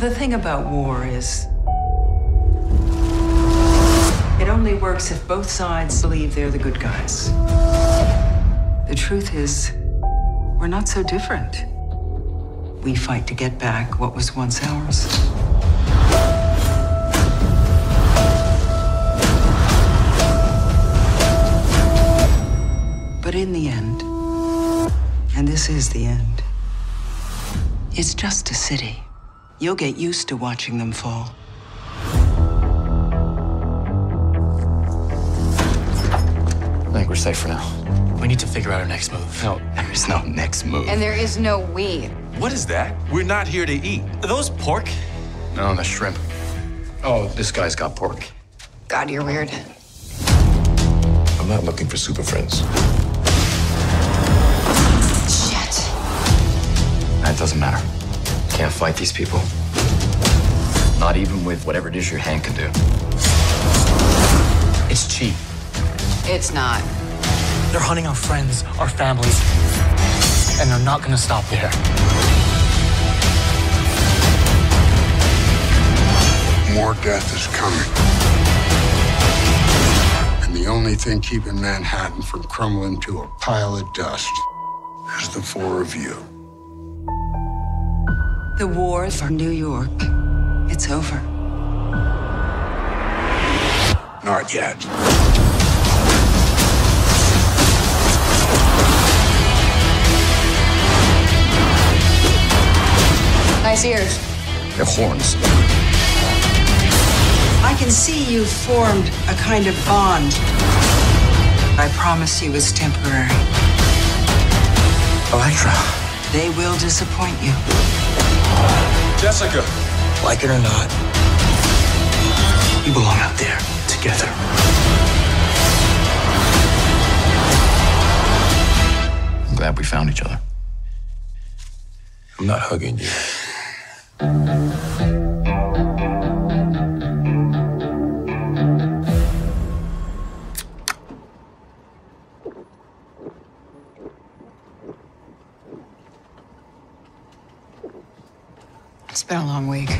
The thing about war is it only works if both sides believe they're the good guys. The truth is, we're not so different. We fight to get back what was once ours. But in the end, and this is the end, it's just a city. You'll get used to watching them fall. I think we're safe for now. We need to figure out our next move. No, there's no next move. And there is no we. What is that? We're not here to eat. Are those pork? No, the shrimp. Oh, this guy's got pork. God, you're weird. I'm not looking for super friends. Shit. That doesn't matter. Can't fight these people. Not even with whatever it is your hand can do. It's cheap. It's not. They're hunting our friends, our families, and they're not gonna stop there. More death is coming. And the only thing keeping Manhattan from crumbling to a pile of dust is the four of you. The war for New York, it's over. Not yet. Nice ears. They're horns. I can see you've formed a kind of bond. I promise you it's temporary. Elektra. They will disappoint you. Jessica. Like it or not, we belong out there together. I'm glad we found each other. I'm not hugging you. It's been a long week.